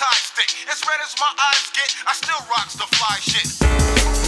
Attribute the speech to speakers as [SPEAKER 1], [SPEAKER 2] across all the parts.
[SPEAKER 1] tie stick. As red as my eyes get, I still rocks the fly shit.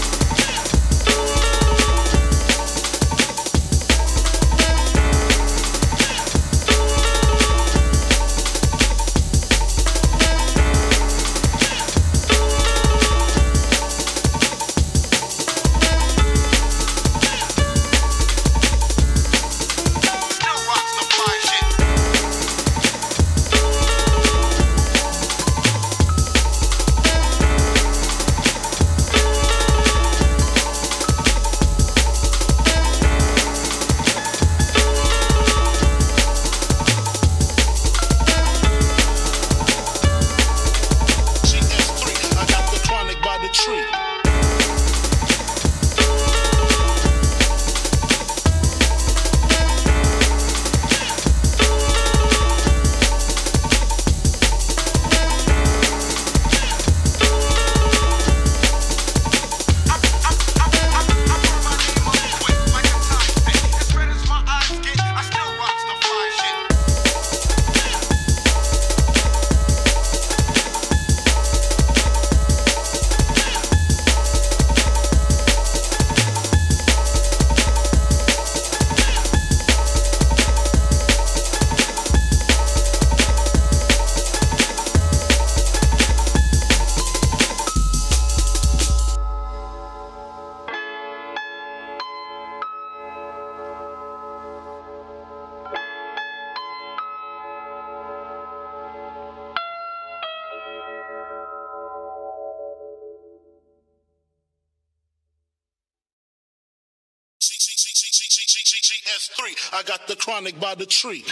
[SPEAKER 2] GS3, I got the chronic by the tree.